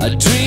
I dream.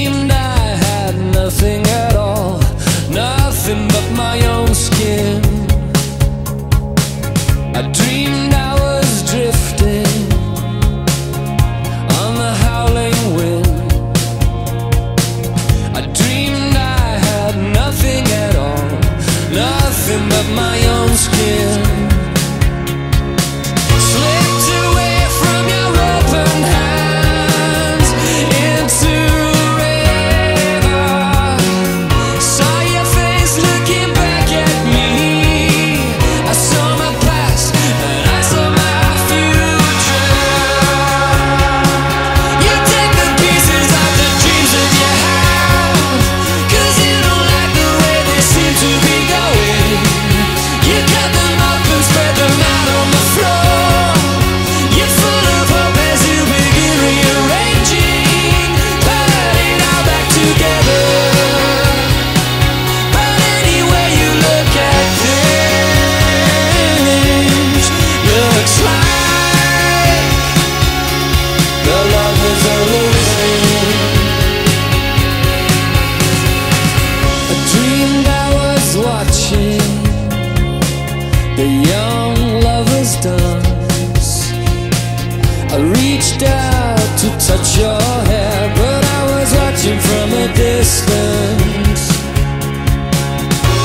I reached out to touch your hair But I was watching from a distance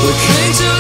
We came to.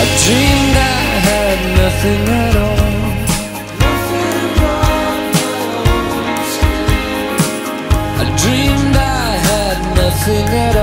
I dreamed I had nothing at all. I dreamed I had nothing at all.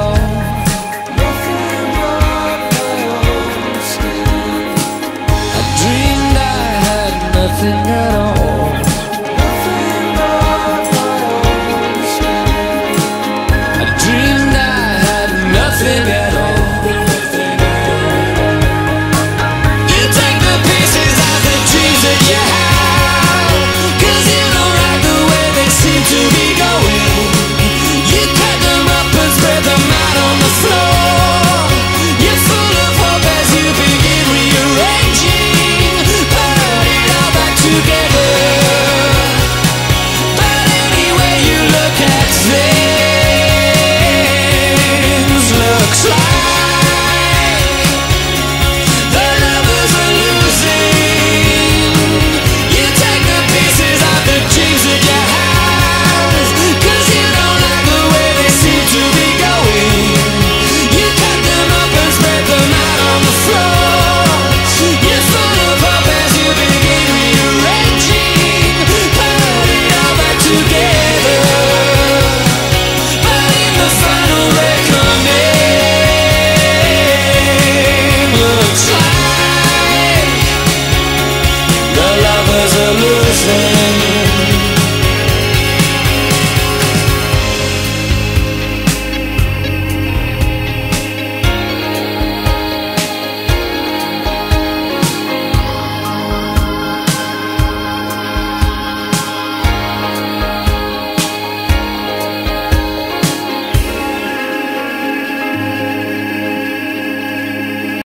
are losing